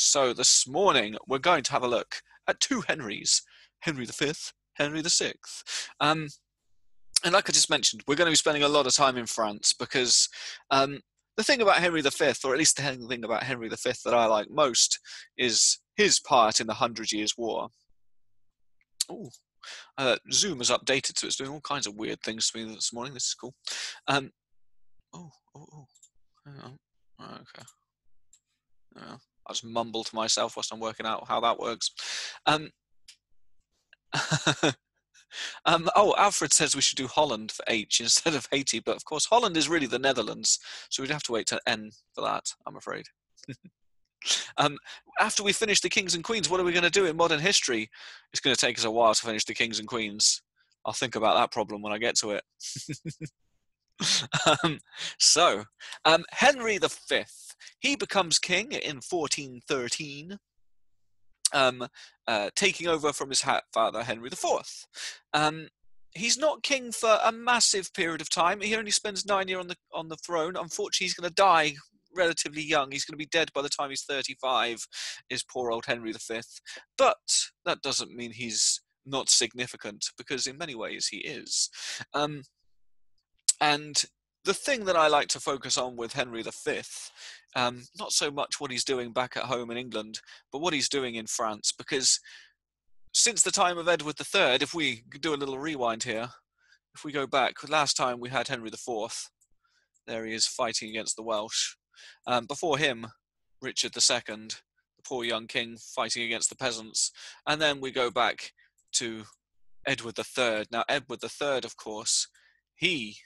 So this morning we're going to have a look at two Henrys, Henry V, Henry VI. Um, and like I just mentioned, we're going to be spending a lot of time in France because um, the thing about Henry V, or at least the thing about Henry V that I like most, is his part in the Hundred Years' War. Oh, uh, Zoom has updated, so it's doing all kinds of weird things to me this morning. This is cool. Um, oh, oh, oh. Okay. I just mumble to myself whilst I'm working out how that works. Um, um, oh, Alfred says we should do Holland for H instead of Haiti, but of course Holland is really the Netherlands, so we'd have to wait to N for that. I'm afraid. um, after we finish the Kings and Queens, what are we going to do in modern history? It's going to take us a while to finish the Kings and Queens. I'll think about that problem when I get to it. um, so, um, Henry V, he becomes king in 1413, um, uh, taking over from his father Henry IV. Um, he's not king for a massive period of time. He only spends nine years on the on the throne. Unfortunately, he's going to die relatively young. He's going to be dead by the time he's 35. Is poor old Henry V. But that doesn't mean he's not significant because in many ways he is. Um, and the thing that I like to focus on with Henry V, um, not so much what he's doing back at home in England, but what he's doing in France, because since the time of Edward III, if we do a little rewind here, if we go back, last time we had Henry IV, there he is fighting against the Welsh. Um, before him, Richard II, the poor young king fighting against the peasants. And then we go back to Edward III. Now, Edward III, of course, he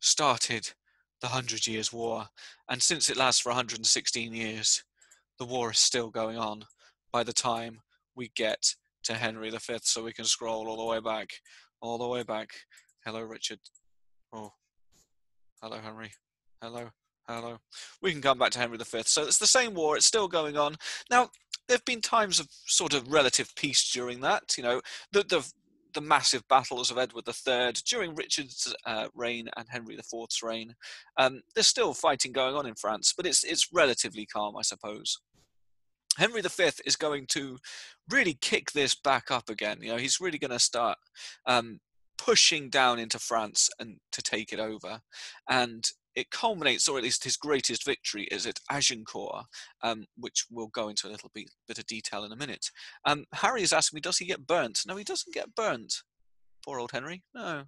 started the Hundred Years' War, and since it lasts for 116 years, the war is still going on by the time we get to Henry V, so we can scroll all the way back, all the way back. Hello, Richard. Oh, hello, Henry. Hello, hello. We can come back to Henry V. So it's the same war, it's still going on. Now, there have been times of sort of relative peace during that. You know, the, the the massive battles of Edward III during Richard's uh, reign and Henry IV's reign. Um, there's still fighting going on in France, but it's it's relatively calm, I suppose. Henry V is going to really kick this back up again. You know, he's really going to start um, pushing down into France and to take it over. And it culminates, or at least his greatest victory, is at Agincourt, um, which we'll go into a little bit, bit of detail in a minute. Um, Harry is asking me, does he get burnt? No, he doesn't get burnt. Poor old Henry. No.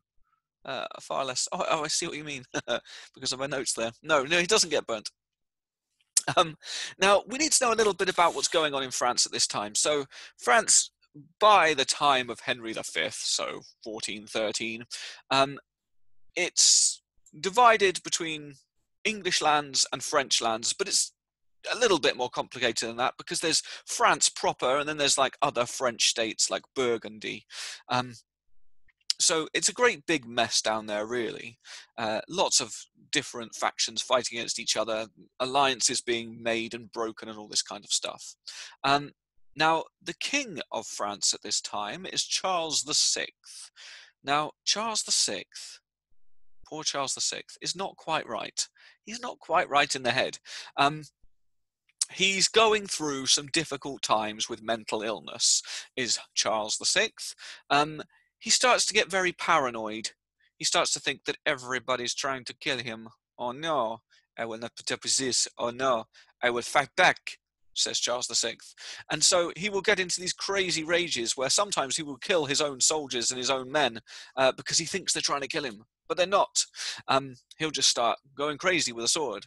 Uh, far less. Oh, oh, I see what you mean because of my notes there. No, no, he doesn't get burnt. Um, now, we need to know a little bit about what's going on in France at this time. So, France, by the time of Henry V, so 1413, um, it's divided between English lands and French lands, but it's a little bit more complicated than that because there's France proper and then there's like other French states like Burgundy. Um, so it's a great big mess down there, really. Uh, lots of different factions fighting against each other, alliances being made and broken, and all this kind of stuff. Um, now, the king of France at this time is Charles VI. Now, Charles VI poor Charles VI, is not quite right. He's not quite right in the head. Um, he's going through some difficult times with mental illness, is Charles VI. Um, he starts to get very paranoid. He starts to think that everybody's trying to kill him. Oh no, I will not put up with this. Oh no, I will fight back says Charles VI. And so he will get into these crazy rages where sometimes he will kill his own soldiers and his own men uh, because he thinks they're trying to kill him but they're not. Um, he'll just start going crazy with a sword.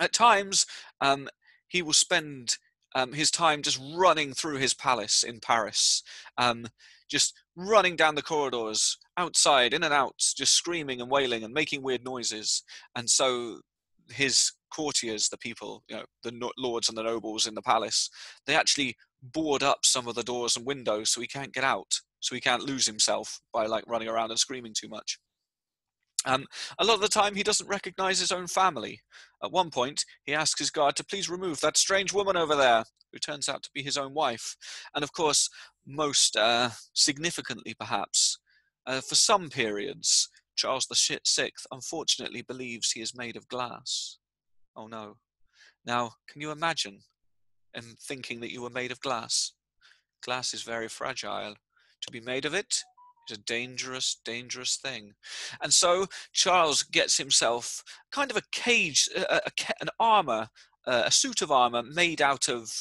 At times, um, he will spend um, his time just running through his palace in Paris, um, just running down the corridors, outside, in and out, just screaming and wailing and making weird noises. And so his courtiers, the people, you know, the lords and the nobles in the palace, they actually board up some of the doors and windows so he can't get out, so he can't lose himself by like running around and screaming too much. Um, a lot of the time, he doesn't recognize his own family. At one point, he asks his guard to please remove that strange woman over there, who turns out to be his own wife. And of course, most uh, significantly, perhaps, uh, for some periods, Charles VI unfortunately believes he is made of glass. Oh no. Now, can you imagine and thinking that you were made of glass. Glass is very fragile. To be made of it a dangerous, dangerous thing. And so Charles gets himself kind of a cage, a, a, an armor, uh, a suit of armor made out of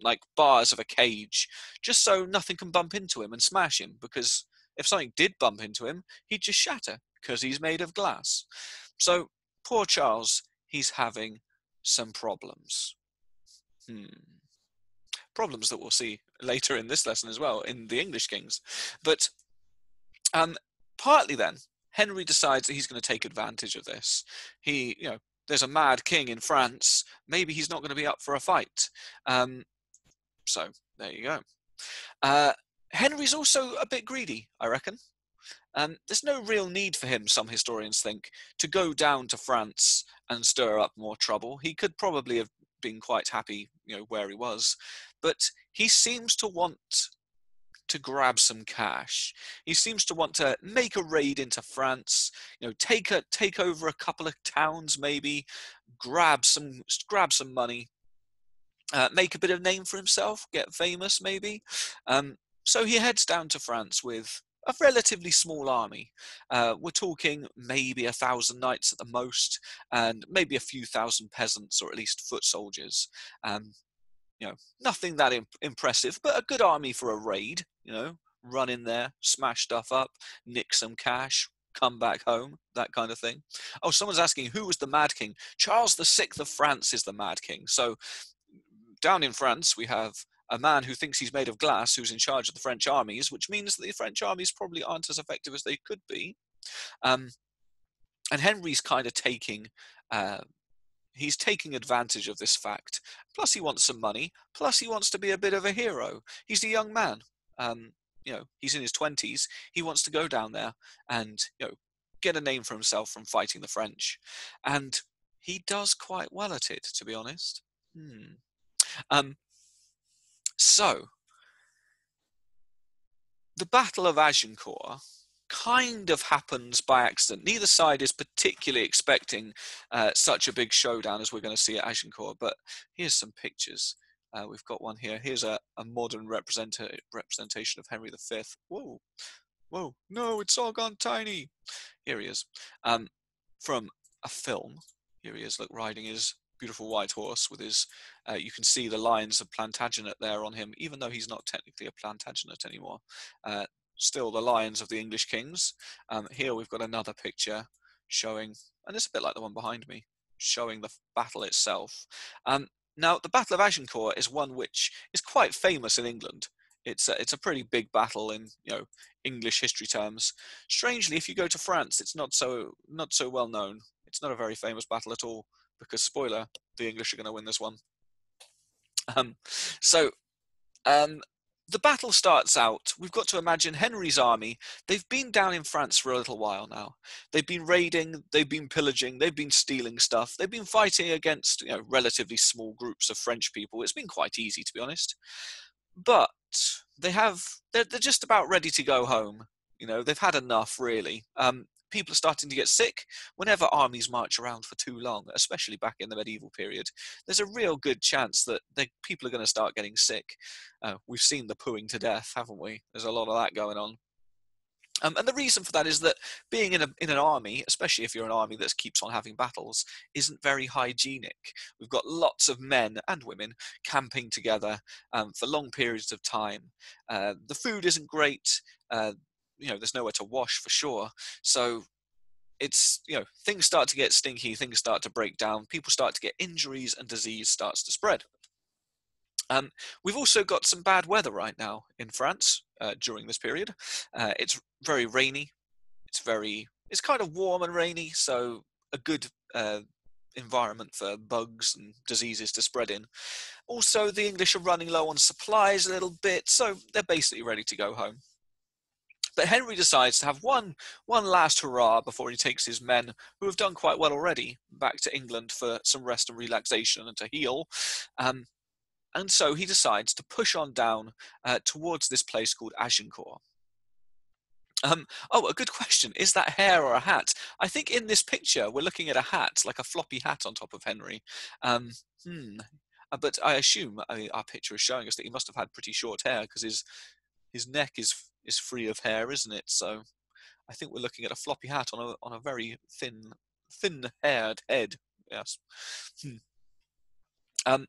like bars of a cage, just so nothing can bump into him and smash him. Because if something did bump into him, he'd just shatter because he's made of glass. So poor Charles, he's having some problems. Hmm. Problems that we'll see later in this lesson as well in the English Kings. But um, partly then, Henry decides that he's going to take advantage of this. He, you know, there's a mad king in France. Maybe he's not going to be up for a fight. Um, so there you go. Uh, Henry's also a bit greedy, I reckon. Um, there's no real need for him, some historians think, to go down to France and stir up more trouble. He could probably have been quite happy, you know, where he was, but he seems to want to grab some cash. He seems to want to make a raid into France, you know, take a take over a couple of towns, maybe grab some grab some money, uh, make a bit of name for himself, get famous, maybe. Um, so he heads down to France with a relatively small army. Uh, we're talking maybe a thousand knights at the most, and maybe a few thousand peasants or at least foot soldiers. Um, you know, nothing that imp- impressive, but a good army for a raid. You know, run in there, smash stuff up, nick some cash, come back home, that kind of thing. Oh, someone's asking who was the Mad King? Charles the Sixth of France is the Mad King. So down in France, we have a man who thinks he's made of glass who's in charge of the French armies, which means that the French armies probably aren't as effective as they could be. Um, and Henry's kind of taking. Uh, he's taking advantage of this fact. Plus, he wants some money. Plus, he wants to be a bit of a hero. He's a young man. Um, you know, he's in his twenties. He wants to go down there and you know get a name for himself from fighting the French, and he does quite well at it, to be honest. Hmm. Um, so, the Battle of Agincourt kind of happens by accident. Neither side is particularly expecting uh, such a big showdown as we're going to see at Agincourt, but here's some pictures. Uh, we've got one here. Here's a, a modern representa- representation of Henry V. Whoa, whoa, no, it's all gone tiny. Here he is. Um, from a film. Here he is, look, riding his beautiful white horse with his uh, you can see the lines of plantagenet there on him even though he's not technically a plantagenet anymore uh, still the lions of the english kings um, here we've got another picture showing and it's a bit like the one behind me showing the battle itself um, now the battle of agincourt is one which is quite famous in england. It's a, it's a pretty big battle in you know english history terms. Strangely if you go to france it's not so not so well known. It's not a very famous battle at all because spoiler, the English are going to win this one. Um, so um, the battle starts out. We've got to imagine Henry's army. They've been down in France for a little while now. They've been raiding, they've been pillaging, they've been stealing stuff. They've been fighting against you know, relatively small groups of French people. It's been quite easy, to be honest. But they have they're, they're just about ready to go home. You know, they've had enough, really. Um, people are starting to get sick whenever armies march around for too long, especially back in the medieval period. There's a real good chance that people are going to start getting sick. Uh, we've seen the pooing to death, haven't we? There's a lot of that going on. Um, and the reason for that is that being in, a, in an army, especially if you're an army that keeps on having battles, isn't very hygienic. We've got lots of men and women camping together um, for long periods of time. Uh, the food isn't great. Uh, you know there's nowhere to wash for sure. So it's you know things start to get stinky things start to break down people start to get injuries and disease starts to spread. Um, we've also got some bad weather right now in france uh, during this period. Uh, it's very rainy. It's very it's kind of warm and rainy so a good uh, environment for bugs and diseases to spread in. Also the english are running low on supplies a little bit so they're basically ready to go home but Henry decides to have one one last hurrah before he takes his men, who have done quite well already, back to England for some rest and relaxation and to heal. Um, and so he decides to push on down uh, towards this place called Agincourt. Um, oh, a good question. Is that hair or a hat? I think in this picture we're looking at a hat, like a floppy hat on top of Henry. Um, hmm. Uh, but I assume I mean, our picture is showing us that he must have had pretty short hair because his his neck is is free of hair, isn't it? So I think we're looking at a floppy hat on a on a very thin thin haired head. Yes. Hmm. Um.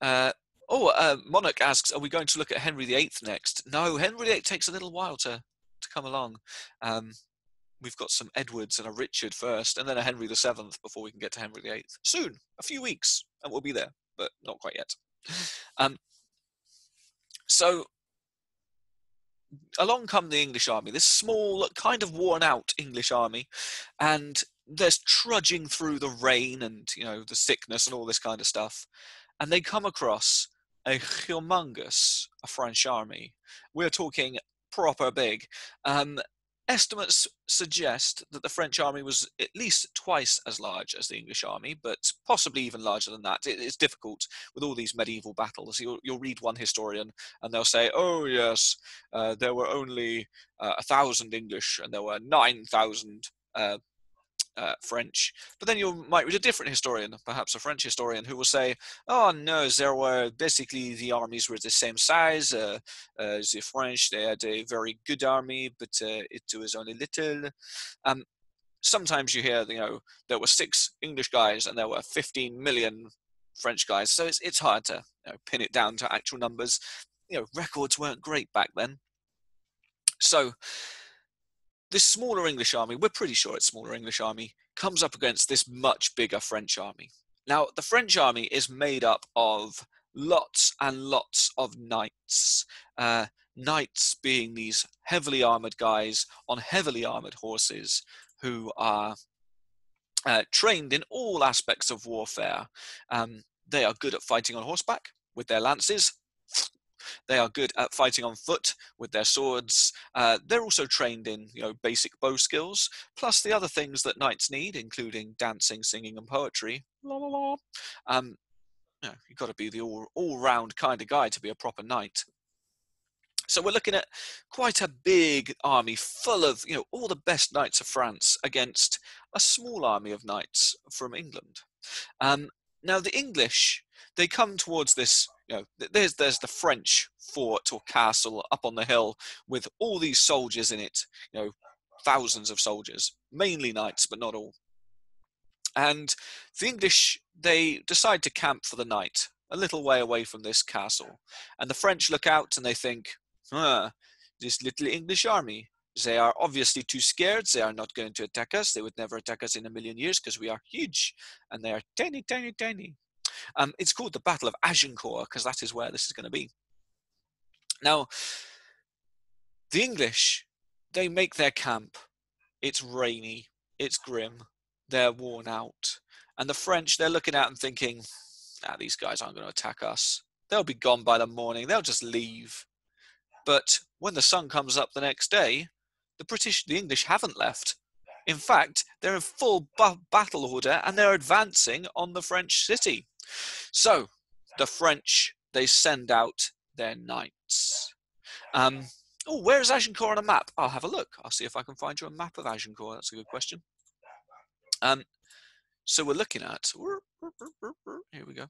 Uh, oh, uh, Monarch asks, are we going to look at Henry VIII next? No, Henry VIII takes a little while to to come along. Um, we've got some Edwards and a Richard first, and then a Henry VII before we can get to Henry VIII. Soon, a few weeks, and we'll be there, but not quite yet. Um, so along come the English army, this small, kind of worn out English army, and they're trudging through the rain and you know the sickness and all this kind of stuff, and they come across a humongous a French army. We're talking proper big. Um, estimates suggest that the French army was at least twice as large as the English army, but possibly even larger than that. it's difficult with all these medieval battles. You'll, you'll read one historian and they'll say, oh, yes, uh, there were only uh, a thousand English and there were 9,000 uh, uh, French. But then you might read a different historian, perhaps a French historian, who will say, "Oh no, there were basically the armies were the same size. Uh, uh, the French they had a very good army, but uh, it was only little." Um, sometimes you hear, you know, there were six English guys and there were 15 million French guys. So it's it's hard to you know, pin it down to actual numbers. You know, records weren't great back then. So this smaller English army, we're pretty sure it's smaller English army, comes up against this much bigger French army. Now, the French army is made up of lots and lots of knights. Uh, knights being these heavily armored guys on heavily armored horses who are uh, trained in all aspects of warfare. Um, they are good at fighting on horseback with their lances. They are good at fighting on foot with their swords. Uh, they're also trained in you know basic bow skills, plus the other things that knights need, including dancing, singing, and poetry. La la la. Um, you know, you've got to be the all all round kind of guy to be a proper knight. So we're looking at quite a big army full of you know all the best knights of France against a small army of knights from England. Um, now the English they come towards this you know, there's there's the French fort or castle up on the hill with all these soldiers in it, you know, thousands of soldiers, mainly knights, but not all. And the English they decide to camp for the night a little way away from this castle, and the French look out and they think, "Huh, this little English army." They are obviously too scared. They are not going to attack us. They would never attack us in a million years because we are huge and they are tiny, tiny, tiny. Um, it's called the Battle of Agincourt because that is where this is going to be. Now, the English, they make their camp. It's rainy, it's grim, they're worn out. And the French, they're looking at and thinking, ah, these guys aren't going to attack us. They'll be gone by the morning, they'll just leave. But when the sun comes up the next day, the British, the English haven't left. In fact, they're in full battle order and they're advancing on the French city. So the French, they send out their knights. Um, oh, where is Agincourt on a map? I'll have a look. I'll see if I can find you a map of Agincourt. That's a good question. Um, so we're looking at, here we go.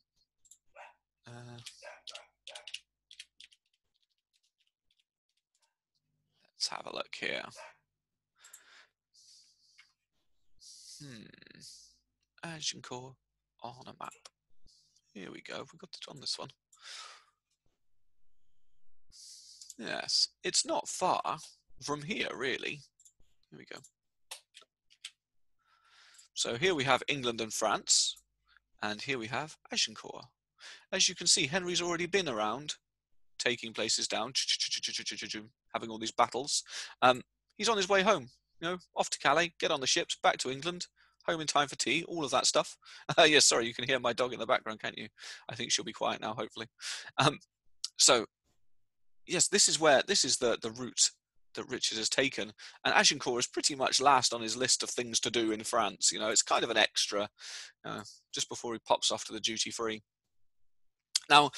Uh, let's have a look here. Hmm. Agincourt on a map. Here we go. We got it on this one. Yes, it's not far from here, really. Here we go. So here we have England and France, and here we have Agincourt. As you can see, Henry's already been around, taking places down, having all these battles. Um, he's on his way home, you know, off to Calais, get on the ships, back to England, home in time for tea, all of that stuff. Uh, yes, sorry, you can hear my dog in the background, can't you? I think she'll be quiet now, hopefully. Um, so, yes, this is where this is the the route that Richard has taken, and Agincourt is pretty much last on his list of things to do in France. You know, it's kind of an extra, uh, just before he pops off to the duty free. Now,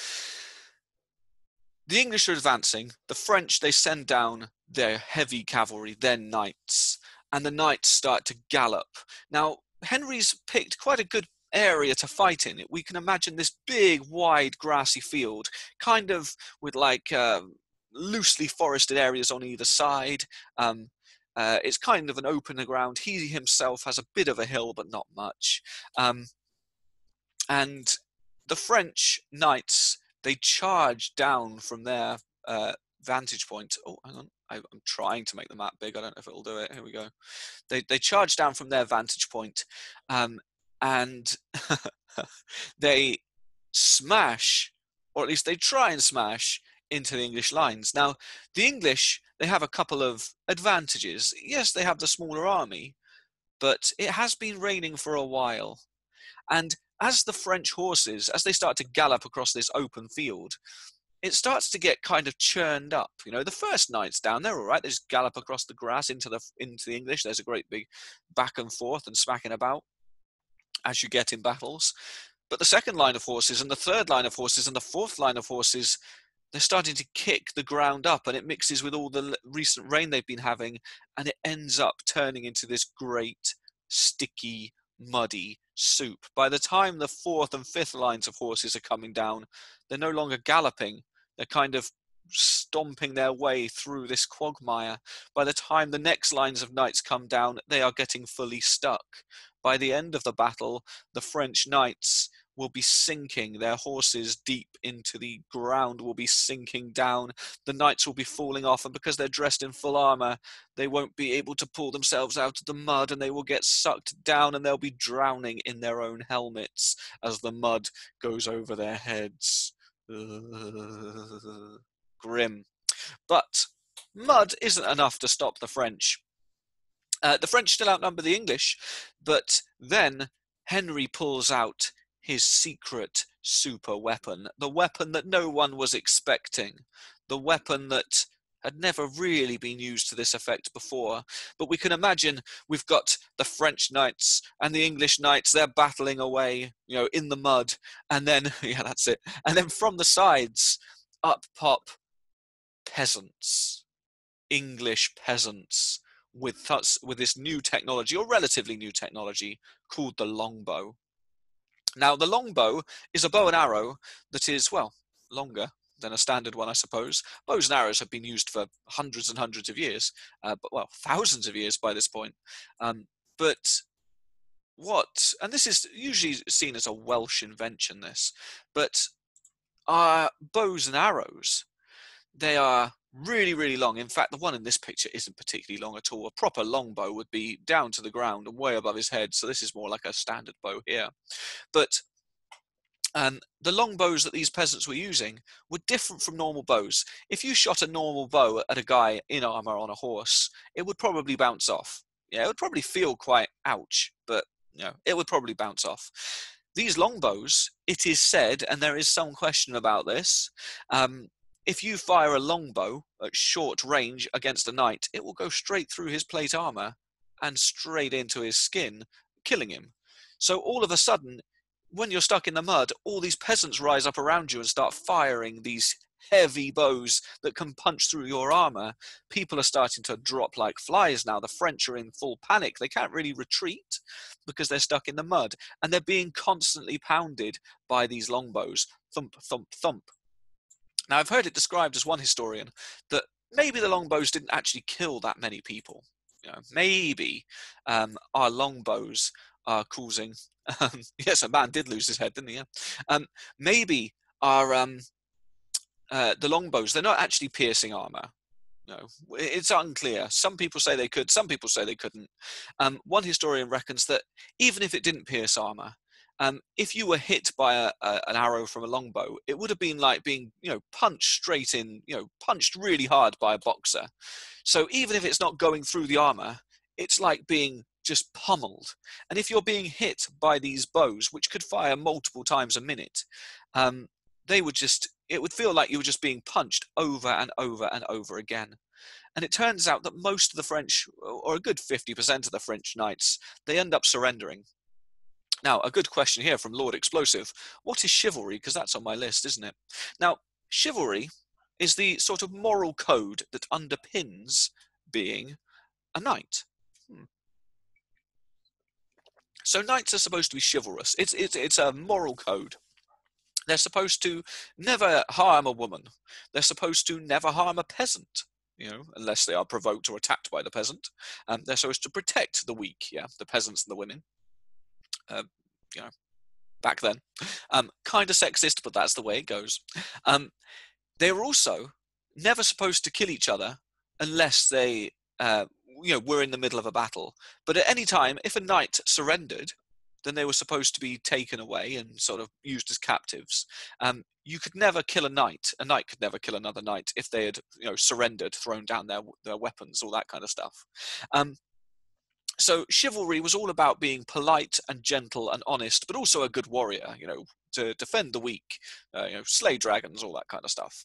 the English are advancing. The French they send down their heavy cavalry, their knights, and the knights start to gallop. Now, Henry's picked quite a good area to fight in. We can imagine this big, wide, grassy field, kind of with like uh, loosely forested areas on either side. Um, uh, it's kind of an open ground. He himself has a bit of a hill, but not much. Um, and the French knights they charge down from their uh, vantage point. Oh, hang on. I, am trying to make the map big. I don't know if it'll do it. Here we go. They they charge down from their vantage point, um, and they smash, or at least they try and smash into the English lines. Now, the English they have a couple of advantages. Yes, they have the smaller army, but it has been raining for a while, and as the French horses, as they start to gallop across this open field, it starts to get kind of churned up. You know, the first knights down, they're all right. They just gallop across the grass into the into the English. There's a great big back and forth and smacking about as you get in battles. But the second line of horses and the third line of horses and the fourth line of horses, they're starting to kick the ground up and it mixes with all the recent rain they've been having and it ends up turning into this great sticky muddy soup. By the time the fourth and fifth lines of horses are coming down, they're no longer galloping. They're kind of stomping their way through this quagmire. By the time the next lines of knights come down, they are getting fully stuck. By the end of the battle, the French knights will be sinking, their horses deep into the ground will be sinking down, the knights will be falling off, and because they're dressed in full armor, they won't be able to pull themselves out of the mud and they will get sucked down and they'll be drowning in their own helmets as the mud goes over their heads. Grim. But mud isn't enough to stop the French. Uh, the French still outnumber the English, but then Henry pulls out his secret super weapon, the weapon that no one was expecting, the weapon that had never really been used to this effect before. But we can imagine we've got the French knights and the English knights, they're battling away, you know, in the mud. And then, yeah, that's it. And then from the sides, up pop peasants, English peasants. With, with this new technology, or relatively new technology, called the longbow. Now, the longbow is a bow and arrow that is, well, longer than a standard one, I suppose. Bows and arrows have been used for hundreds and hundreds of years, uh, but well, thousands of years by this point. Um, but what, and this is usually seen as a Welsh invention, this, but our bows and arrows, they are really, really long. In fact, the one in this picture isn't particularly long at all. A proper longbow would be down to the ground and way above his head. So this is more like a standard bow here. But um, the long bows that these peasants were using were different from normal bows. If you shot a normal bow at a guy in armor on a horse, it would probably bounce off. Yeah, it would probably feel quite ouch, but you know, it would probably bounce off. These longbows, it is said, and there is some question about this, um, if you fire a longbow at short range against a knight, it will go straight through his plate armor and straight into his skin, killing him. So all of a sudden, when you're stuck in the mud, all these peasants rise up around you and start firing these heavy bows that can punch through your armor. People are starting to drop like flies now. The French are in full panic. They can't really retreat because they're stuck in the mud and they're being constantly pounded by these longbows. Thump, thump, thump. Now, I've heard it described as one historian that maybe the longbows didn't actually kill that many people. You know, maybe um, our longbows are causing. Um, yes, a man did lose his head, didn't he? Yeah. Um, maybe our um, uh, the longbows they're not actually piercing armor. No, it's unclear. Some people say they could. Some people say they couldn't. Um, one historian reckons that even if it didn't pierce armor, um, if you were hit by a, a, an arrow from a longbow, it would have been like being, you know, punched straight in, you know, punched really hard by a boxer. So even if it's not going through the armor, it's like being just pummeled. And if you're being hit by these bows, which could fire multiple times a minute, um, they would just, it would feel like you were just being punched over and over and over again. And it turns out that most of the French, or a good 50% of the French knights, they end up surrendering. Now, a good question here from Lord Explosive. What is chivalry? Because that's on my list, isn't it? Now, chivalry is the sort of moral code that underpins being a knight. Hmm. So knights are supposed to be chivalrous. It's it's it's a moral code. They're supposed to never harm a woman. They're supposed to never harm a peasant. You know, unless they are provoked or attacked by the peasant. Um, they're supposed to protect the weak. Yeah, the peasants and the women. Uh, you know, back then, um, kind of sexist, but that's the way it goes. Um, they were also never supposed to kill each other unless they uh, you know were in the middle of a battle. But at any time, if a knight surrendered, then they were supposed to be taken away and sort of used as captives. Um, you could never kill a knight. A knight could never kill another knight if they had, you know, surrendered, thrown down their their weapons, all that kind of stuff. Um, so chivalry was all about being polite and gentle and honest, but also a good warrior. You know, to defend the weak, uh, you know, slay dragons, all that kind of stuff.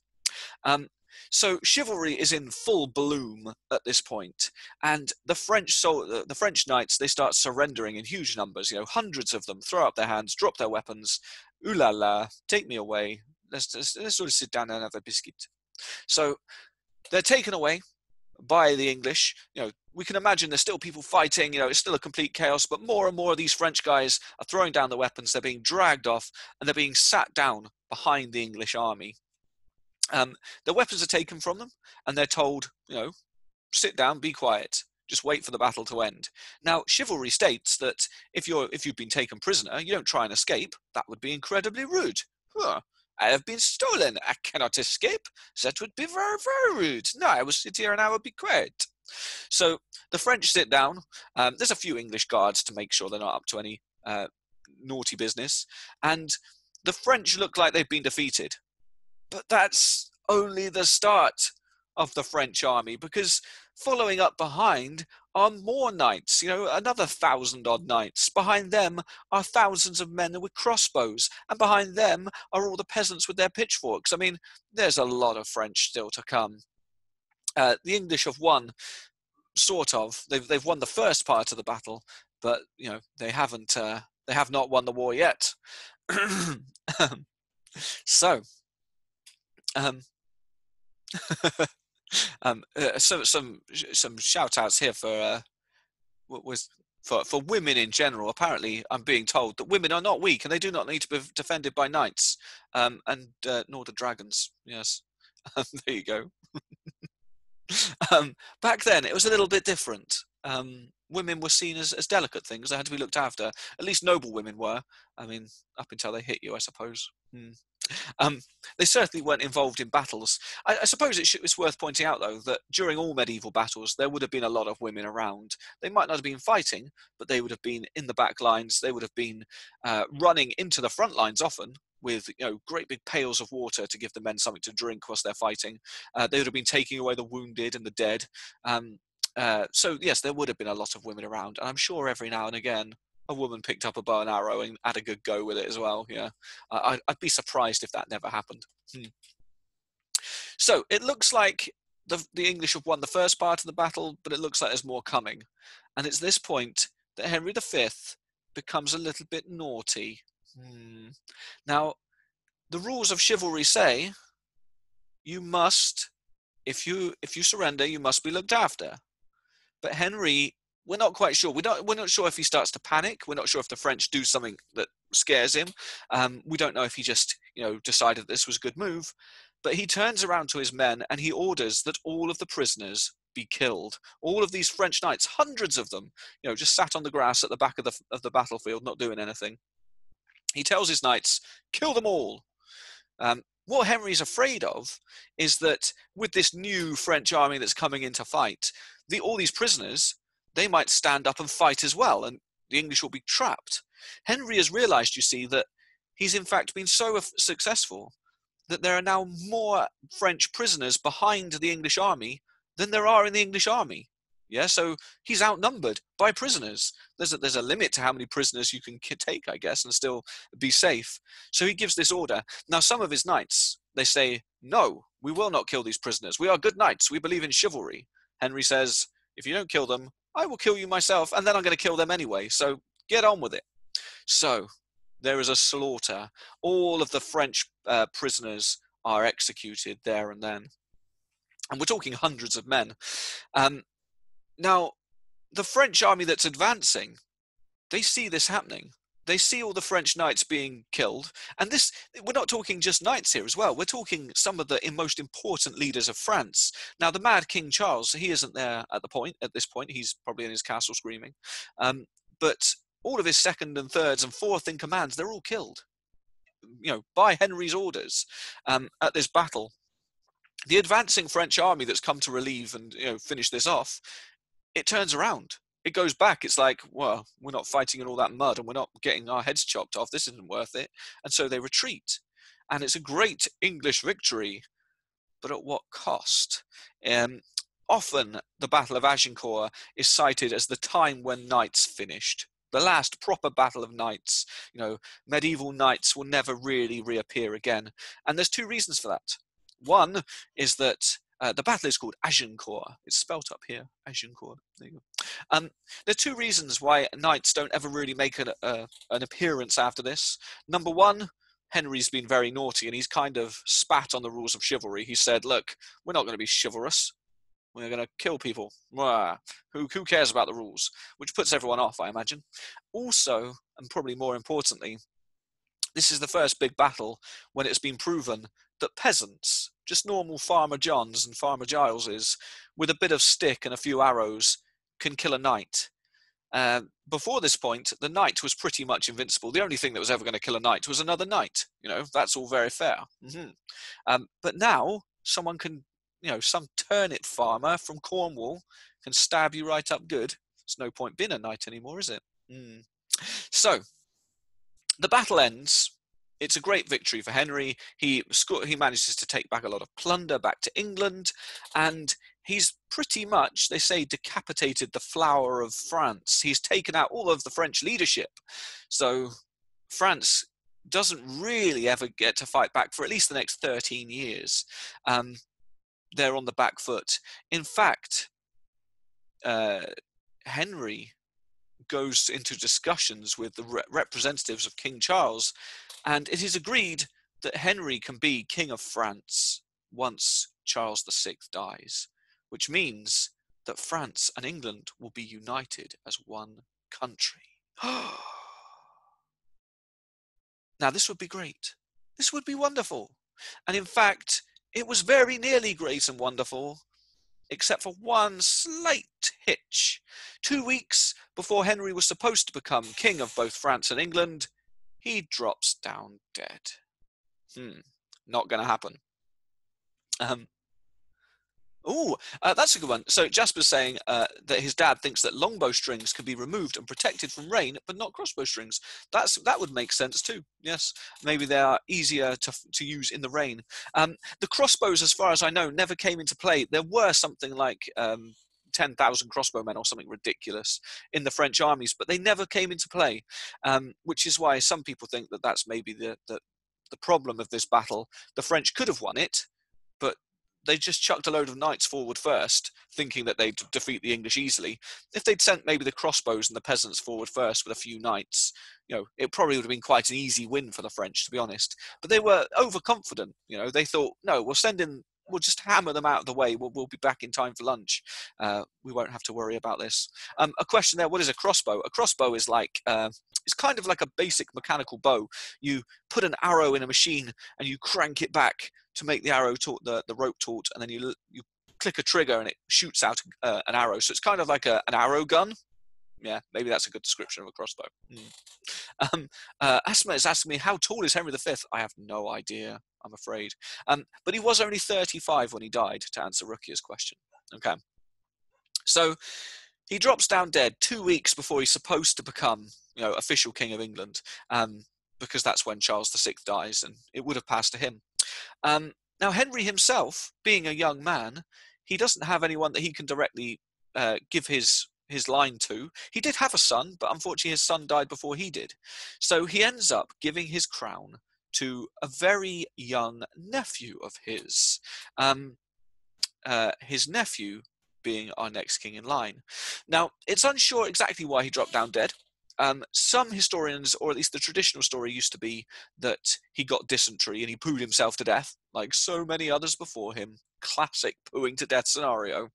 Um, so chivalry is in full bloom at this point, and the French so the French knights they start surrendering in huge numbers. You know, hundreds of them throw up their hands, drop their weapons. Ooh la la, take me away. Let's let's, let's of sit down and have a biscuit. So they're taken away by the English. You know, we can imagine there's still people fighting. You know, it's still a complete chaos. But more and more of these French guys are throwing down the weapons. They're being dragged off, and they're being sat down behind the English army. Um, weapons are taken from them, and they're told, you know, sit down, be quiet, just wait for the battle to end. Now, chivalry states that if you're if you've been taken prisoner, you don't try and escape. That would be incredibly rude. Huh. I have been stolen. I cannot escape. That would be very, very rude. No, I will sit here and I will be quiet. So the French sit down. Um, there's a few English guards to make sure they're not up to any uh, naughty business. And the French look like they've been defeated. But that's only the start of the French army because following up behind are more knights, you know, another thousand odd knights. Behind them are thousands of men with crossbows, and behind them are all the peasants with their pitchforks. I mean, there's a lot of French still to come. Uh, the English have won, sort of. They've they've won the first part of the battle, but you know they haven't. Uh, they have not won the war yet. so um, um, uh, so, some some shout outs here for uh, what was for for women in general. Apparently, I'm being told that women are not weak and they do not need to be defended by knights, um, and uh, nor the dragons. Yes, there you go. um, back then, it was a little bit different. Um, women were seen as, as delicate things; they had to be looked after. At least noble women were. I mean, up until they hit you, I suppose. Hmm. Um, they certainly weren't involved in battles. I, I suppose it should, it's worth pointing out, though, that during all medieval battles, there would have been a lot of women around. They might not have been fighting, but they would have been in the back lines. They would have been uh, running into the front lines often with you know great big pails of water to give the men something to drink whilst they're fighting. Uh, they would have been taking away the wounded and the dead. Um, uh, so yes, there would have been a lot of women around, and I'm sure every now and again a woman picked up a bow and arrow and had a good go with it as well. Yeah, I, would be surprised if that never happened. Hmm. So it looks like the, the English have won the first part of the battle, but it looks like there's more coming. And it's this point that Henry V becomes a little bit naughty. Hmm. Now, the rules of chivalry say you must, if you if you surrender, you must be looked after. But Henry we're not quite sure. We don't. We're not sure if he starts to panic. We're not sure if the French do something that scares him. Um, we don't know if he just, you know, decided this was a good move. But he turns around to his men and he orders that all of the prisoners be killed. All of these French knights, hundreds of them, you know, just sat on the grass at the back of the of the battlefield, not doing anything. He tells his knights, "Kill them all." Um, what Henry is afraid of is that with this new French army that's coming in to fight, the, all these prisoners they might stand up and fight as well, and the English will be trapped. Henry has realized, you see, that he's in fact been so successful that there are now more French prisoners behind the English army than there are in the English army. Yeah, so he's outnumbered by prisoners. There's a, there's a limit to how many prisoners you can take, I guess, and still be safe. So he gives this order. Now, some of his knights, they say, No, we will not kill these prisoners. We are good knights. We believe in chivalry. Henry says, If you don't kill them, I will kill you myself, and then I'm going to kill them anyway. So get on with it. So there is a slaughter. All of the French uh, prisoners are executed there and then. And we're talking hundreds of men. Um, now, the French army that's advancing, they see this happening. They see all the French knights being killed, and this we're not talking just knights here as well. We're talking some of the most important leaders of France. Now, the mad King Charles, he isn't there at the point at this point. He's probably in his castle screaming, um, but all of his second and thirds and fourth in commands, they're all killed. You know, by Henry's orders um, at this battle. The advancing French army that's come to relieve and you know finish this off, it turns around it goes back. It's like, well, we're not fighting in all that mud and we're not getting our heads chopped off. This isn't worth it. And so they retreat. And it's a great English victory, but at what cost? Um, often the Battle of Agincourt is cited as the time when knights finished. The last proper battle of knights. You know, medieval knights will never really reappear again. And there's two reasons for that. One is that uh, the battle is called Agincourt. It's spelt up here, Agincourt. There. Um, there are two reasons why knights don't ever really make an, uh, an appearance after this. Number one, Henry's been very naughty and he's kind of spat on the rules of chivalry. He said, "Look, we're not going to be chivalrous. We're going to kill people. Who who cares about the rules?" Which puts everyone off, I imagine. Also, and probably more importantly, this is the first big battle when it's been proven that peasants just normal Farmer Johns and Farmer Gileses, with a bit of stick and a few arrows, can kill a knight. Uh, before this point, the knight was pretty much invincible. The only thing that was ever going to kill a knight was another knight. You know, that's all very fair. Mm-hmm. Um, but now, someone can, you know, some turnip farmer from Cornwall can stab you right up good. It's no point being a knight anymore, is it? Mm. So, the battle ends it's a great victory for Henry. He he manages to take back a lot of plunder back to England, and he's pretty much, they say, decapitated the flower of France. He's taken out all of the French leadership. So France doesn't really ever get to fight back for at least the next 13 years. Um, they're on the back foot. In fact, uh, Henry goes into discussions with the re- representatives of King Charles and it is agreed that Henry can be King of France once Charles VI dies, which means that France and England will be united as one country. now, this would be great. This would be wonderful. And in fact, it was very nearly great and wonderful, except for one slight hitch. Two weeks before Henry was supposed to become king of both France and England, he drops down dead. Hmm, not going to happen. Um, Oh, uh, that's a good one. So Jasper's saying uh, that his dad thinks that longbow strings can be removed and protected from rain, but not crossbow strings. That's that would make sense too. Yes, maybe they are easier to to use in the rain. Um, the crossbows, as far as I know, never came into play. There were something like um, 10,000 crossbowmen or something ridiculous in the French armies, but they never came into play, um, which is why some people think that that's maybe the, the, the problem of this battle. The French could have won it, but they just chucked a load of knights forward first, thinking that they'd defeat the English easily. If they'd sent maybe the crossbows and the peasants forward first with a few knights, you know, it probably would have been quite an easy win for the French, to be honest. But they were overconfident. You know, they thought, no, we'll send in we'll just hammer them out of the way. We'll, we'll be back in time for lunch. Uh, we won't have to worry about this. Um, a question there: What is a crossbow? A crossbow is like uh, it's kind of like a basic mechanical bow. You put an arrow in a machine and you crank it back to make the arrow taut, the, the rope taut, and then you you click a trigger and it shoots out uh, an arrow. So it's kind of like a, an arrow gun. Yeah, maybe that's a good description of a crossbow. Mm. Um, uh, Asma is asking me, how tall is Henry V? I have no idea. I'm afraid. Um, but he was only 35 when he died, to answer Rukia's question. Okay. So he drops down dead two weeks before he's supposed to become, you know, official king of England, um, because that's when Charles VI dies, and it would have passed to him. Um, now Henry himself, being a young man, he doesn't have anyone that he can directly uh, give his his line to. He did have a son, but unfortunately his son died before he did. So he ends up giving his crown to a very young nephew of his. Um, uh, his nephew being our next king in line. Now, it's unsure exactly why he dropped down dead. Um, some historians, or at least the traditional story, used to be that he got dysentery and he pooed himself to death, like so many others before him. Classic pooing to death scenario.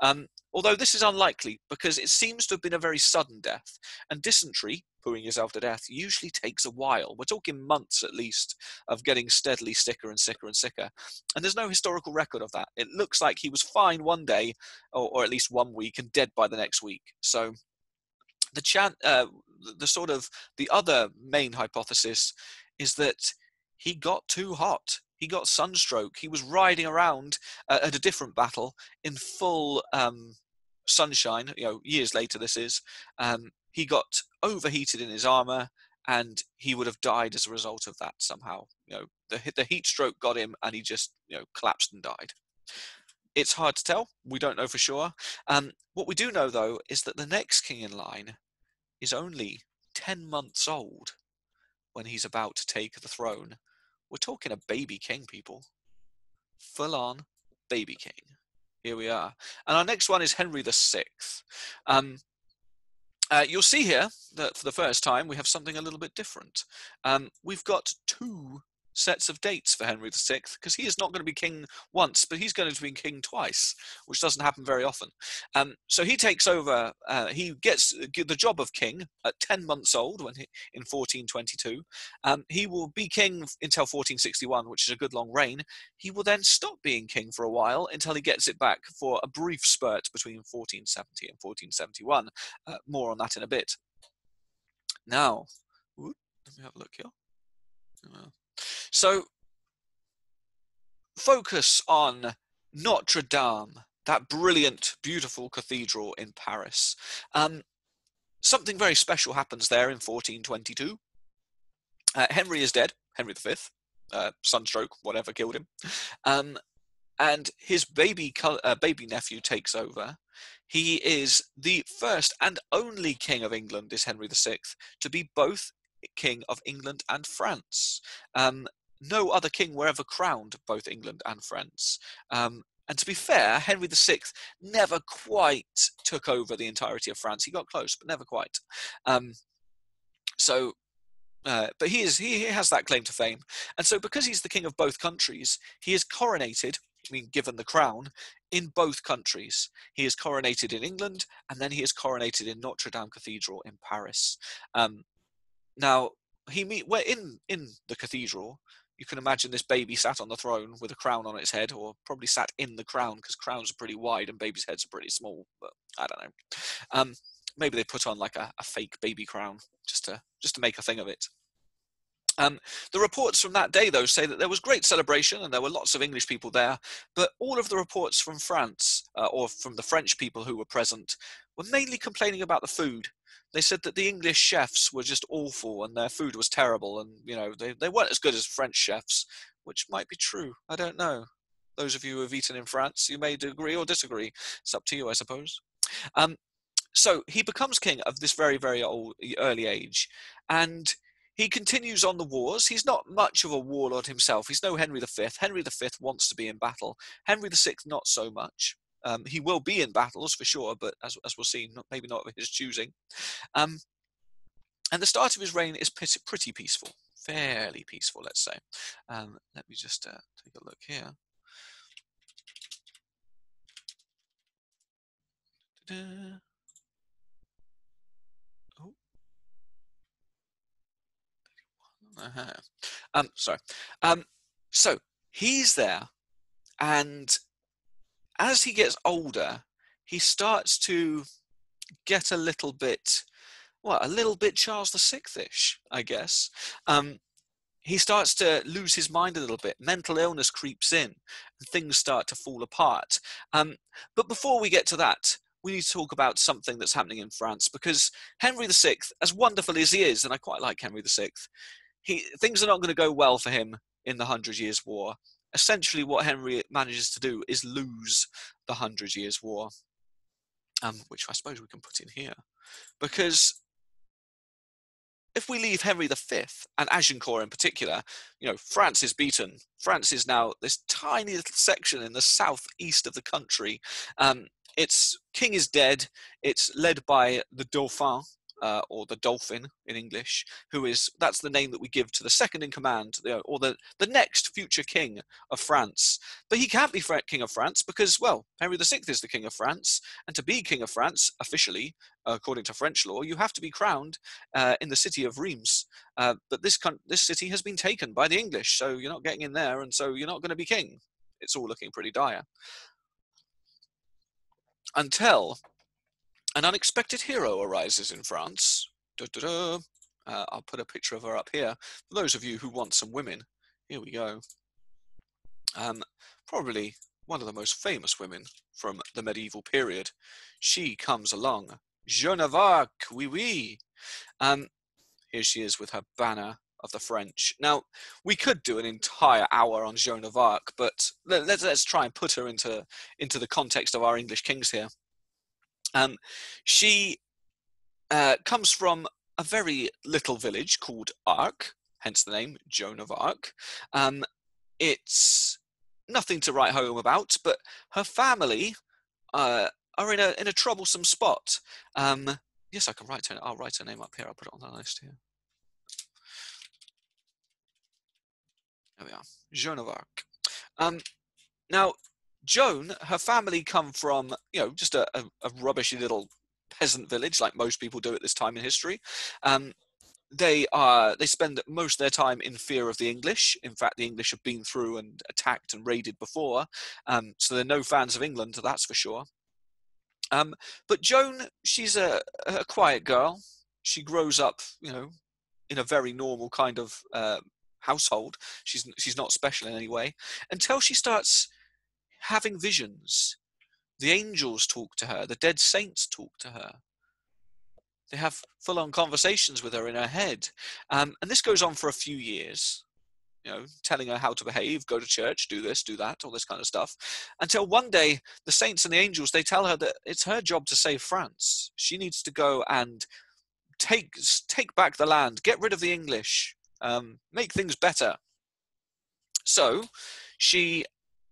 Um, although this is unlikely because it seems to have been a very sudden death, and dysentery, pooing yourself to death, usually takes a while. We're talking months at least of getting steadily sicker and sicker and sicker. And there's no historical record of that. It looks like he was fine one day, or, or at least one week, and dead by the next week. So the chan- uh, the sort of the other main hypothesis is that he got too hot. He got sunstroke. He was riding around uh, at a different battle in full um, sunshine. You know, years later, this is. Um, he got overheated in his armor, and he would have died as a result of that somehow. You know, the the heat stroke got him, and he just you know collapsed and died. It's hard to tell. We don't know for sure. Um, what we do know, though, is that the next king in line is only 10 months old when he's about to take the throne. We're talking a baby king, people. Full on baby king. Here we are. And our next one is Henry VI. Um, uh, you'll see here that for the first time we have something a little bit different. Um, we've got two sets of dates for Henry VI because he is not going to be king once, but he's going to be king twice, which doesn't happen very often. Um, so he takes over, uh, he gets the job of king at 10 months old when he, in 1422. Um, he will be king until 1461, which is a good long reign. He will then stop being king for a while until he gets it back for a brief spurt between 1470 and 1471. Uh, more on that in a bit. Now, let me have a look here. So focus on Notre Dame, that brilliant, beautiful cathedral in Paris. Um, something very special happens there in 1422. Uh, Henry is dead, Henry V, uh, sunstroke, whatever killed him. Um, and his baby uh, baby nephew takes over. He is the first and only king of England, is Henry VI, to be both king of England and France. Um, no other king were ever crowned both England and France. Um, and to be fair, Henry VI never quite took over the entirety of France. He got close, but never quite. Um, so, uh, but he is he, he has that claim to fame, and so because he's the king of both countries, he is coronated. I mean, given the crown in both countries. He is coronated in England, and then he is coronated in Notre Dame Cathedral in Paris. Um, now, he meet we're in in the cathedral you can imagine this baby sat on the throne with a crown on its head, or probably sat in the crown because crowns are pretty wide and babies' heads are pretty small. But I don't know. Um, maybe they put on like a, a, fake baby crown just to just to make a thing of it. Um, the reports from that day, though, say that there was great celebration and there were lots of English people there, but all of the reports from France uh, or from the French people who were present were mainly complaining about the food they said that the English chefs were just awful and their food was terrible, and you know they, they weren't as good as French chefs, which might be true. I don't know. Those of you who have eaten in France, you may agree or disagree. It's up to you, I suppose. Um, so he becomes king of this very, very old, early age, and he continues on the wars. He's not much of a warlord himself. He's no Henry V. Henry V wants to be in battle. Henry VI, not so much. Um, he will be in battles for sure, but as, as we'll see, not, maybe not of his choosing. Um, and the start of his reign is pretty, pretty peaceful, fairly peaceful, let's say. Um, let me just uh, take a look here. Da-da. Oh. Uh-huh. Um, sorry. Um, so he's there, and as he gets older, he starts to get a little bit, well, a little bit Charles the Sixth-ish, I guess. Um, he starts to lose his mind a little bit. Mental illness creeps in, and things start to fall apart. Um, but before we get to that, we need to talk about something that's happening in France because Henry VI, as wonderful as he is, and I quite like Henry VI, he, things are not going to go well for him in the Hundred Years' War essentially what Henry manages to do is lose the Hundred Years' War, um, which I suppose we can put in here, because if we leave Henry V and Agincourt in particular, you know, France is beaten. France is now this tiny little section in the southeast of the country. Um, its king is dead. It's led by the Dauphin, uh, or the Dolphin in English, who is that's the name that we give to the second in command, or the the next future king of France. But he can't be king of France because, well, Henry VI is the king of France, and to be king of France officially, according to French law, you have to be crowned uh, in the city of Reims. Uh, but this this city has been taken by the English, so you're not getting in there, and so you're not going to be king. It's all looking pretty dire. Until an unexpected hero arises in France. Uh, I'll put a picture of her up here. For those of you who want some women, here we go. Um, probably one of the most famous women from the medieval period. She comes along. Joan of Arc, oui, oui. Um, here she is with her banner of the French. Now, we could do an entire hour on Joan of Arc, but let, us let's try and put her into into the context of our English kings here. Um, she uh, comes from a very little village called Arc, hence the name Joan of Arc. Um, it's nothing to write home about, but her family uh, are in a in a troublesome spot. Um, yes, I can write her. I'll write her name up here. I'll put it on the list here. There we are, Joan of Arc. Um, now, Joan, her family come from, you know, just a, a, a rubbishy little peasant village, like most people do at this time in history. Um, they are they spend most of their time in fear of the English. In fact, the English have been through and attacked and raided before, um, so they're no fans of England. That's for sure. Um, but Joan, she's a, a, quiet girl. She grows up, you know, in a very normal kind of uh, household. She's she's not special in any way until she starts having visions. The angels talk to her, the dead saints talk to her. They have full on conversations with her in her head. Um, and this goes on for a few years, you know, telling her how to behave, go to church, do this, do that, all this kind of stuff. Until one day, the saints and the angels, they tell her that it's her job to save France. She needs to go and take, take back the land, get rid of the English, um, make things better. So she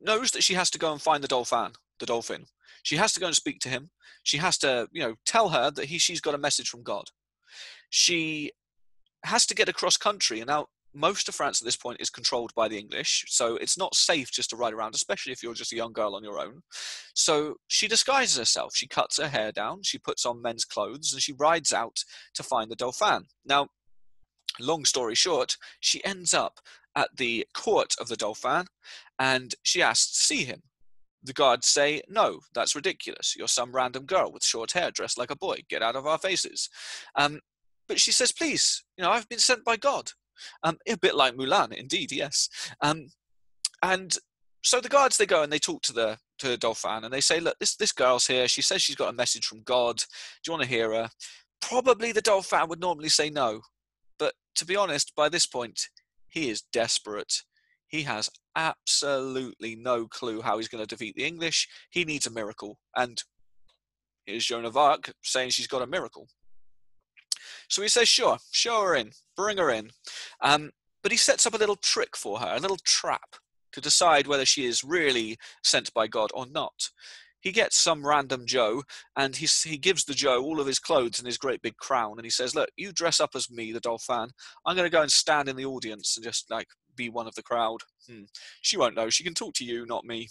knows that she has to go and find the dolphin, the dolphin. She has to go and speak to him. She has to, you know, tell her that he she's got a message from God. She has to get across country, and now most of France at this point is controlled by the English, so it's not safe just to ride around, especially if you're just a young girl on your own. So she disguises herself. She cuts her hair down, she puts on men's clothes, and she rides out to find the Dauphin. Now, long story short, she ends up at the court of the Dauphin and she asks to see him. The guards say, No, that's ridiculous. You're some random girl with short hair dressed like a boy. Get out of our faces. Um, but she says, Please, you know, I've been sent by God. Um, a bit like Mulan, indeed, yes. Um, and so the guards they go and they talk to the to the Dauphin and they say, Look, this, this girl's here. She says she's got a message from God. Do you want to hear her? Probably the Dauphin would normally say no. To be honest, by this point, he is desperate. He has absolutely no clue how he's going to defeat the English. He needs a miracle. And here's Joan of Arc saying she's got a miracle. So he says, sure, show her in, bring her in. Um, but he sets up a little trick for her, a little trap to decide whether she is really sent by God or not he gets some random Joe and he, he gives the Joe all of his clothes and his great big crown and he says, Look, you dress up as me, the Dauphin. I'm going to go and stand in the audience and just like be one of the crowd. Hmm. She won't know. She can talk to you, not me.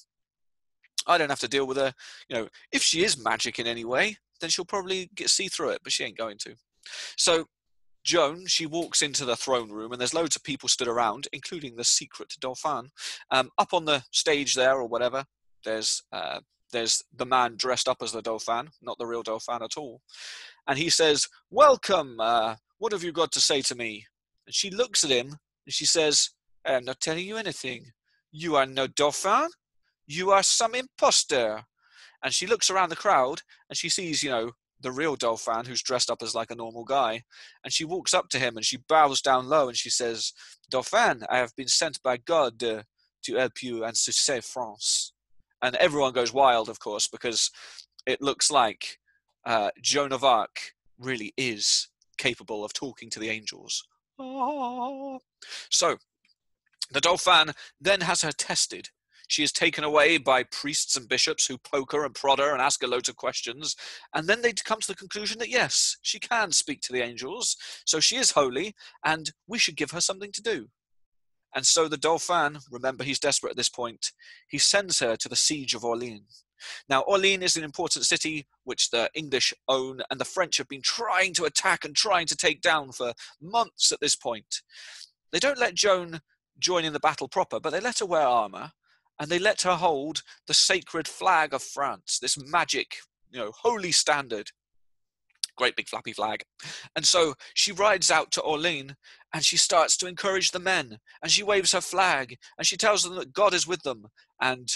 I don't have to deal with her. You know, if she is magic in any way, then she'll probably get see through it, but she ain't going to. So Joan, she walks into the throne room, and there's loads of people stood around, including the secret Dauphin. Um, up on the stage there, or whatever, there's uh, there's the man dressed up as the Dauphin, not the real Dauphin at all. And he says, Welcome, uh, what have you got to say to me? And she looks at him and she says, I'm not telling you anything. You are no Dauphin. You are some impostor. And she looks around the crowd and she sees, you know, the real Dauphin who's dressed up as like a normal guy. And she walks up to him and she bows down low and she says, Dauphin, I have been sent by God uh, to help you and to save France and everyone goes wild, of course, because it looks like uh, Joan of Arc really is capable of talking to the angels. So the Dauphin then has her tested. She is taken away by priests and bishops who poke her and prod her and ask her loads of questions. And then they come to the conclusion that yes, she can speak to the angels, so she is holy, and we should give her something to do. And so the Dauphin, remember he's desperate at this point, he sends her to the siege of Orleans. Now, Orleans is an important city which the English own, and the French have been trying to attack and trying to take down for months at this point. They don't let Joan join in the battle proper, but they let her wear armor and they let her hold the sacred flag of France, this magic, you know, holy standard. Great big flappy flag. And so she rides out to Orleans and she starts to encourage the men and she waves her flag and she tells them that God is with them. And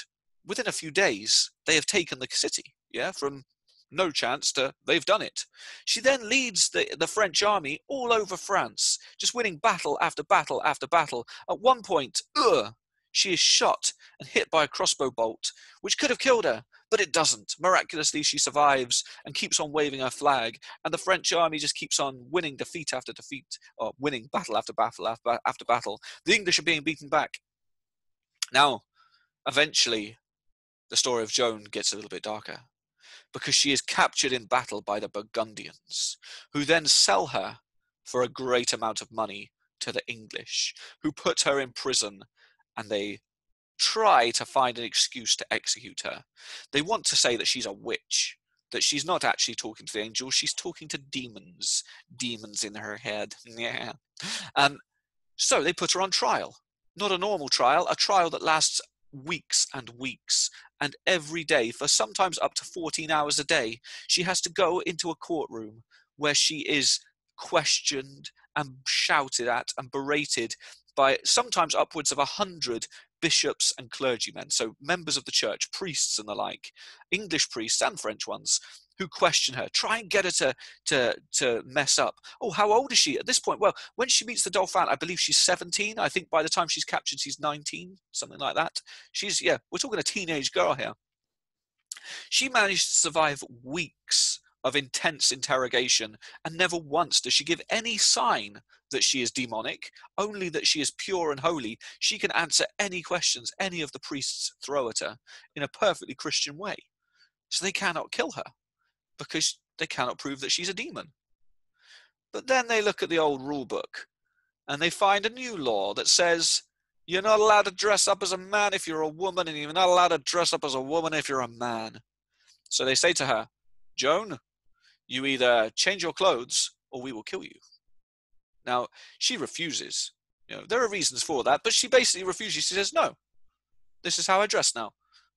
within a few days, they have taken the city, yeah, from no chance to they've done it. She then leads the, the French army all over France, just winning battle after battle after battle. At one point, ugh, she is shot and hit by a crossbow bolt, which could have killed her, but it doesn't. Miraculously, she survives and keeps on waving her flag, and the French army just keeps on winning defeat after defeat, or winning battle after battle after, after battle. The English are being beaten back. Now, eventually, the story of Joan gets a little bit darker because she is captured in battle by the Burgundians, who then sell her for a great amount of money to the English, who put her in prison and they try to find an excuse to execute her. They want to say that she's a witch, that she's not actually talking to the angels, she's talking to demons, demons in her head. Yeah. Um, so they put her on trial. Not a normal trial, a trial that lasts weeks and weeks. And every day, for sometimes up to 14 hours a day, she has to go into a courtroom where she is questioned and shouted at and berated by sometimes upwards of a hundred bishops and clergymen, so members of the church, priests and the like, English priests and French ones, who question her, try and get her to, to, to mess up. Oh, how old is she at this point? Well, when she meets the Dauphin, I believe she's 17. I think by the time she's captured, she's 19, something like that. She's, yeah, we're talking a teenage girl here. She managed to survive weeks of intense interrogation, and never once does she give any sign that she is demonic, only that she is pure and holy. She can answer any questions any of the priests throw at her in a perfectly Christian way. So they cannot kill her because they cannot prove that she's a demon. But then they look at the old rule book and they find a new law that says you're not allowed to dress up as a man if you're a woman, and you're not allowed to dress up as a woman if you're a man. So they say to her, Joan, you either change your clothes or we will kill you. Now, she refuses. You know, there are reasons for that, but she basically refuses. She says, No, this is how I dress now.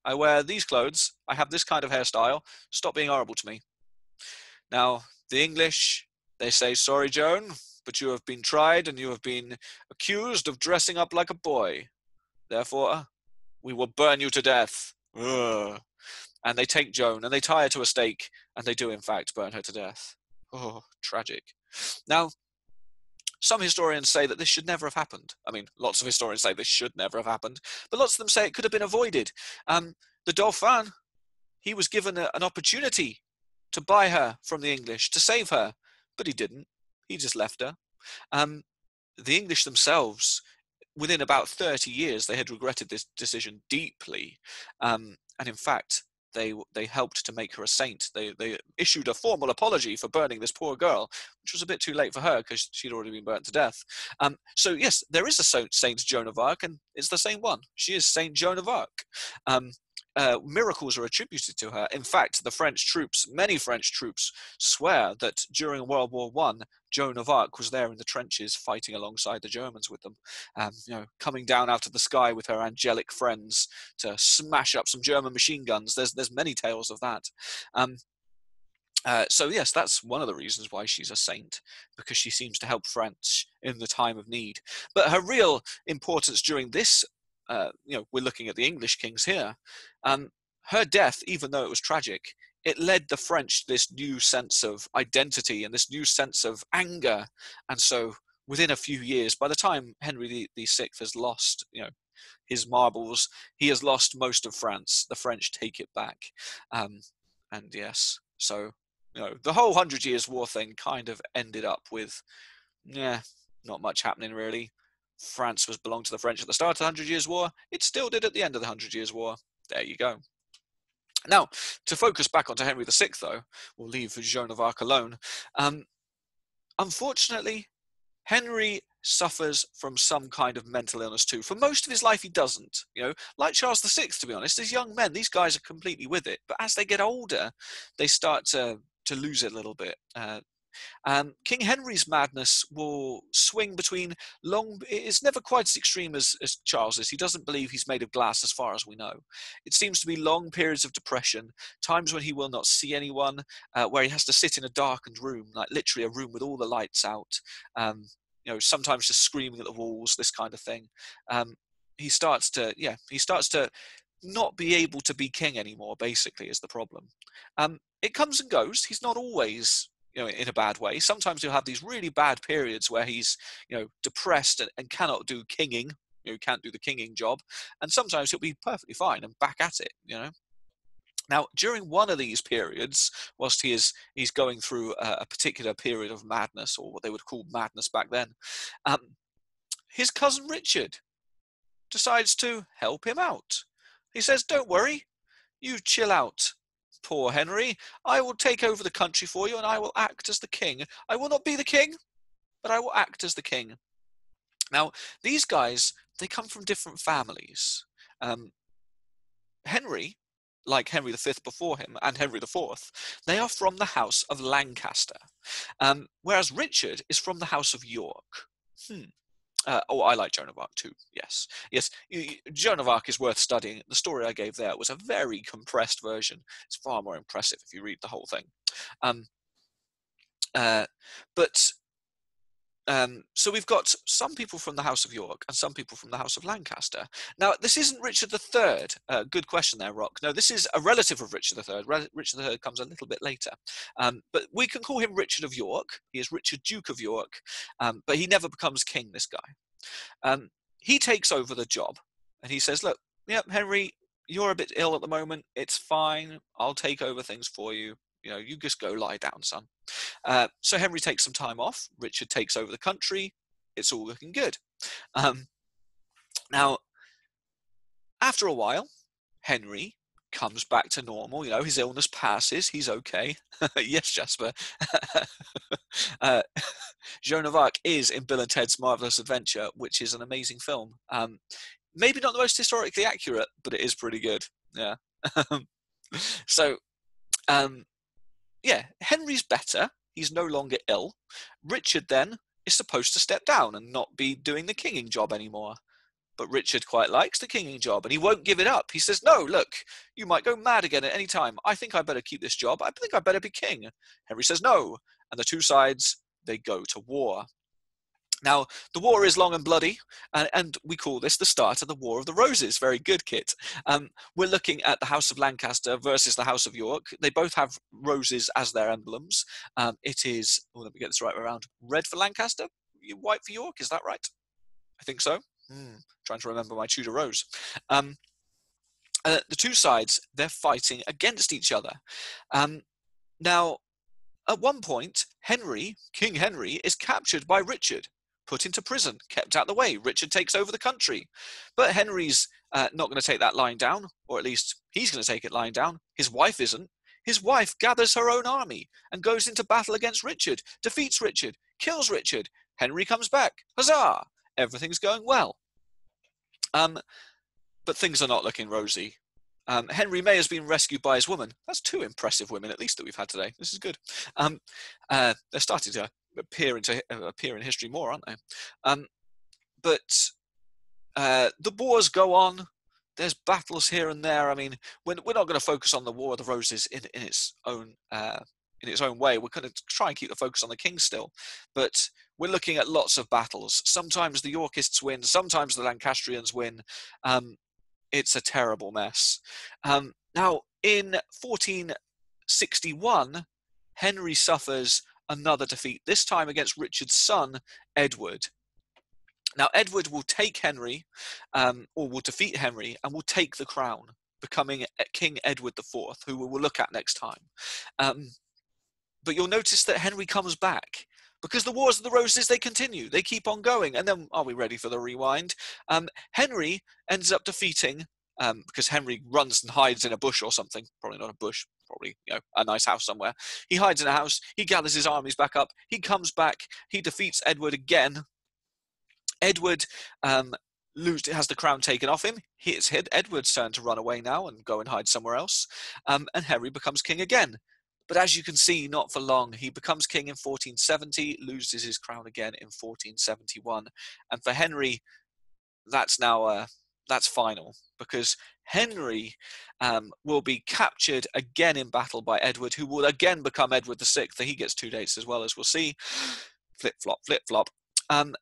I wear these clothes. I have this kind of hairstyle. Stop being horrible to me. Now, the English, they say, Sorry, Joan, but you have been tried and you have been accused of dressing up like a boy. Therefore, we will burn you to death. Ugh and they take Joan and they tie her to a stake, and they do in fact burn her to death. Oh, tragic. Now, some historians say that this should never have happened. I mean, lots of historians say this should never have happened, but lots of them say it could have been avoided. Um, the Dauphin, he was given a, an opportunity to buy her from the English, to save her, but he didn't. He just left her. Um, the English themselves, within about 30 years, they had regretted this decision deeply. Um, and in fact, they they helped to make her a saint. They they issued a formal apology for burning this poor girl, which was a bit too late for her because she'd already been burnt to death. Um, so yes, there is a Saint Joan of Arc, and it's the same one. She is Saint Joan of Arc. Um, uh, miracles are attributed to her. In fact, the French troops, many French troops, swear that during World War One, Joan of Arc was there in the trenches fighting alongside the Germans with them, um, you know, coming down out of the sky with her angelic friends to smash up some German machine guns. There's there's many tales of that. Um, uh, so yes, that's one of the reasons why she's a saint, because she seems to help France in the time of need. But her real importance during this uh, you know, we're looking at the English kings here. Um, her death, even though it was tragic, it led the French this new sense of identity and this new sense of anger. And so, within a few years, by the time Henry VI has lost, you know, his marbles, he has lost most of France. The French take it back, um, and yes, so you know, the whole Hundred Years' War thing kind of ended up with, yeah, not much happening really. France was belonged to the French at the start of the Hundred Years' War. It still did at the end of the Hundred Years' War. There you go. Now, to focus back onto Henry VI, though, we'll leave Joan of Arc alone. Um, unfortunately, Henry suffers from some kind of mental illness too. For most of his life, he doesn't. You know, like Charles VI, to be honest, as young men, these guys are completely with it. But as they get older, they start to to lose it a little bit. Uh, um, King Henry's madness will swing between long. It's never quite as extreme as, as Charles's. He doesn't believe he's made of glass, as far as we know. It seems to be long periods of depression, times when he will not see anyone, uh, where he has to sit in a darkened room, like literally a room with all the lights out. Um, you know, sometimes just screaming at the walls, this kind of thing. Um, he starts to, yeah, he starts to not be able to be king anymore. Basically, is the problem. Um, it comes and goes. He's not always you know, in a bad way. Sometimes he'll have these really bad periods where he's, you know, depressed and, and cannot do kinging, you know, can't do the kinging job. And sometimes he'll be perfectly fine and back at it, you know. Now, during one of these periods, whilst he is he's going through a, a particular period of madness, or what they would call madness back then, um, his cousin Richard decides to help him out. He says, "Don't worry, you chill out poor Henry. I will take over the country for you and I will act as the king. I will not be the king, but I will act as the king. Now, these guys, they come from different families. Um, Henry, like Henry V before him and Henry IV, they are from the house of Lancaster, um, whereas Richard is from the house of York. Hmm. Uh, oh, I like Joan of Arc too. Yes, yes. Joan of Arc is worth studying. The story I gave there was a very compressed version. It's far more impressive if you read the whole thing. Um, uh, but um, so we've got some people from the House of York and some people from the House of Lancaster. Now, this isn't Richard III. Uh, good question there, Rock. No, this is a relative of Richard III. Re- Richard III comes a little bit later. Um, but we can call him Richard of York. He is Richard, Duke of York, um, but he never becomes king, this guy. Um, he takes over the job and he says, Look, yep, Henry, you're a bit ill at the moment. It's fine. I'll take over things for you. You know, you just go lie down, son. Uh, so Henry takes some time off. Richard takes over the country. It's all looking good. Um, now, after a while, Henry comes back to normal. You know, his illness passes. He's okay. yes, Jasper. uh, Joan of Arc is in Bill and Ted's Marvelous Adventure, which is an amazing film. Um, maybe not the most historically accurate, but it is pretty good. Yeah. so, um, yeah, Henry's better. He's no longer ill. Richard then is supposed to step down and not be doing the kinging job anymore. But Richard quite likes the kinging job and he won't give it up. He says, No, look, you might go mad again at any time. I think I better keep this job. I think I better be king. Henry says, No. And the two sides, they go to war. Now, the war is long and bloody, and, and, we call this the start of the War of the Roses. Very good, Kit. Um, we're looking at the House of Lancaster versus the House of York. They both have roses as their emblems. Um, it is, oh, let me get this right around, red for Lancaster, white for York, is that right? I think so. Mm, trying to remember my Tudor rose. Um, uh, the two sides, they're fighting against each other. Um, now, at one point, Henry, King Henry, is captured by Richard put into prison, kept out of the way. Richard takes over the country. But Henry's uh, not going to take that line down, or at least he's going to take it lying down. His wife isn't. His wife gathers her own army and goes into battle against Richard, defeats Richard, kills Richard. Henry comes back. Huzzah! Everything's going well. Um, but things are not looking rosy. Um, Henry May has been rescued by his woman. That's two impressive women, at least, that we've had today. This is good. Um, uh, they're starting to appear into uh, appear in history more, aren't they? Um, but uh, the wars go on. There's battles here and there. I mean, we're, we're not going to focus on the War of the Roses in, in its own uh, in its own way. We're going to try and keep the focus on the king still, but we're looking at lots of battles. Sometimes the Yorkists win, sometimes the Lancastrians win. Um, it's a terrible mess. Um, now, in 1461, Henry suffers another defeat, this time against Richard's son, Edward. Now, Edward will take Henry, um, or will defeat Henry, and will take the crown, becoming King Edward IV, who we will look at next time. Um, but you'll notice that Henry comes back, because the Wars of the Roses they continue, they keep on going, and then are we ready for the rewind? Um, Henry ends up defeating um, because Henry runs and hides in a bush or something, probably not a bush, probably you know a nice house somewhere. He hides in a house. He gathers his armies back up. He comes back. He defeats Edward again. Edward um, lose, has the crown taken off him. It's Edward's turn to run away now and go and hide somewhere else. Um, and Henry becomes king again. But as you can see, not for long. He becomes king in 1470, loses his crown again in 1471. And for Henry, that's now uh, that's final because Henry um, will be captured again in battle by Edward, who will again become Edward the Sixth. He gets two dates as well as we'll see. Flip flop, flip flop. Um,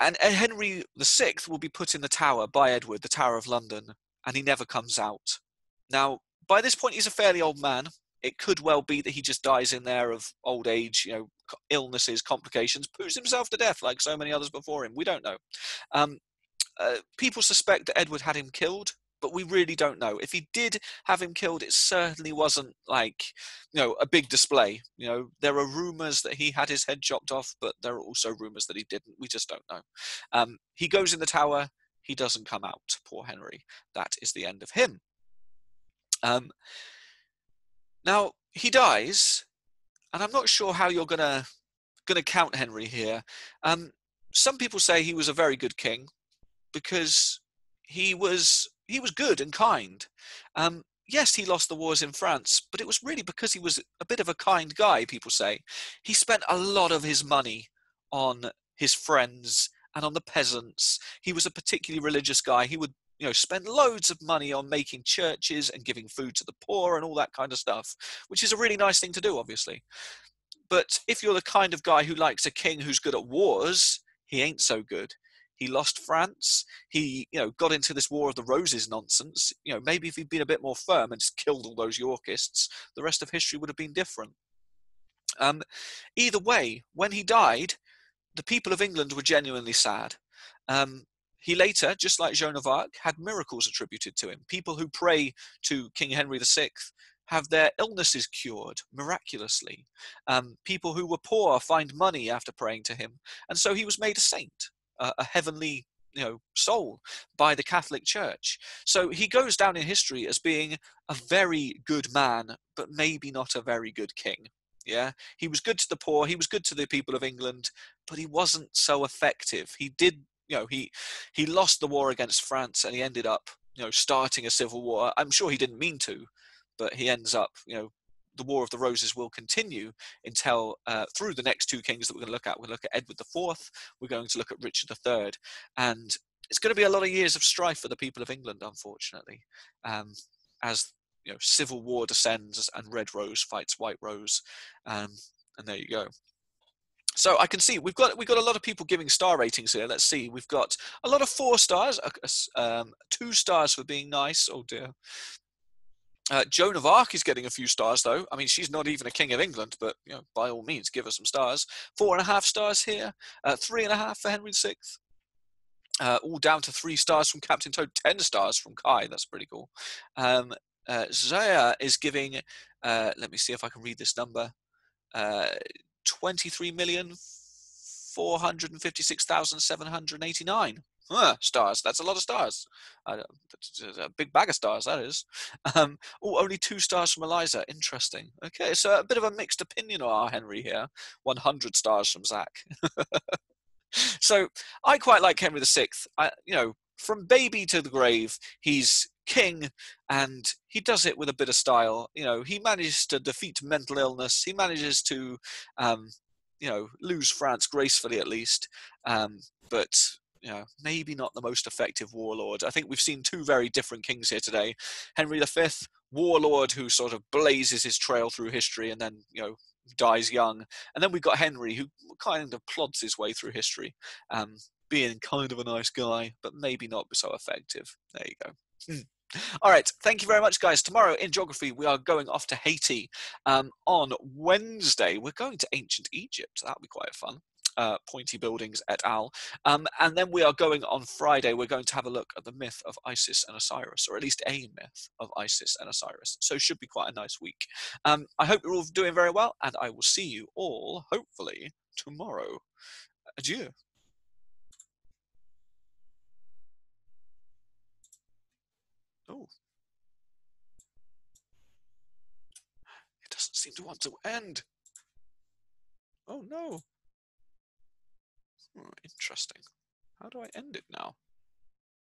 and Henry VI will be put in the tower by Edward, the Tower of London, and he never comes out. Now, by this point, he's a fairly old man. It could well be that he just dies in there of old age, you know, illnesses, complications, poos himself to death like so many others before him. We don't know. Um, uh, people suspect that Edward had him killed but we really don't know. If he did have him killed, it certainly wasn't like, you know, a big display. You know, there are rumors that he had his head chopped off, but there are also rumors that he didn't. We just don't know. Um, he goes in the tower. He doesn't come out. Poor Henry. That is the end of him. Um, now he dies, and I'm not sure how you're gonna gonna count Henry here. Um, some people say he was a very good king because he was he was good and kind. Um, yes, he lost the wars in France, but it was really because he was a bit of a kind guy, people say. He spent a lot of his money on his friends and on the peasants. He was a particularly religious guy. He would you know spend loads of money on making churches and giving food to the poor and all that kind of stuff which is a really nice thing to do obviously but if you're the kind of guy who likes a king who's good at wars he ain't so good he lost France. He, you know, got into this War of the Roses nonsense. You know, maybe if he'd been a bit more firm and just killed all those Yorkists, the rest of history would have been different. Um, either way, when he died, the people of England were genuinely sad. Um, he later, just like Joan of Arc, had miracles attributed to him. People who pray to King Henry VI have their illnesses cured miraculously. Um, people who were poor find money after praying to him. And so he was made a saint a, a heavenly you know soul by the catholic church. So he goes down in history as being a very good man but maybe not a very good king. Yeah? He was good to the poor he was good to the people of england but he wasn't so effective. He did you know he he lost the war against france and he ended up you know starting a civil war. I'm sure he didn't mean to but he ends up you know the War of the Roses will continue until uh, through the next two kings that we're going to look at. To look at Edward IV, we're going to look at Richard III, and it's going to be a lot of years of strife for the people of England, unfortunately, um, as you know, civil war descends and Red Rose fights White Rose, um, and there you go. So I can see we've got we've got a lot of people giving star ratings here. Let's see, we've got a lot of four stars, um, two stars for being nice. Oh dear, uh, Joan of Arc is getting a few stars, though. I mean, she's not even a king of England, but you know, by all means, give her some stars. Four and a half stars here. Uh, three and a half for Henry VI. Uh, all down to three stars from Captain Toad. Ten stars from Kai. That's pretty cool. Um, uh, Zaya is giving. Uh, let me see if I can read this number. Uh, twenty-three million four hundred and fifty-six thousand seven hundred eighty-nine. Stars. That's a lot of stars. Uh, a big bag of stars, that is. Um, oh, only two stars from Eliza. Interesting. Okay, so a bit of a mixed opinion on our Henry here. 100 stars from Zach. so I quite like Henry VI. I, you know, from baby to the grave, he's king and he does it with a bit of style. You know, he manages to defeat mental illness. He manages to, um, you know, lose France gracefully at least. Um, but you know, maybe not the most effective warlord. I think we've seen two very different kings here today. Henry V, warlord who sort of blazes his trail through history and then, you know, dies young. And then we've got Henry who kind of plods his way through history, um, being kind of a nice guy, but maybe not so effective. There you go. Hmm. All right. Thank you very much, guys. Tomorrow in geography, we are going off to Haiti. Um, on Wednesday, we're going to ancient Egypt. That'll be quite fun. Uh, Pointy Buildings et al. Um, and then we are going on Friday, we're going to have a look at the myth of Isis and Osiris, or at least a myth of Isis and Osiris. So it should be quite a nice week. Um, I hope you're all doing very well, and I will see you all, hopefully, tomorrow. Adieu. Oh. It doesn't seem to want to end. Oh no. Interesting. How do I end it now?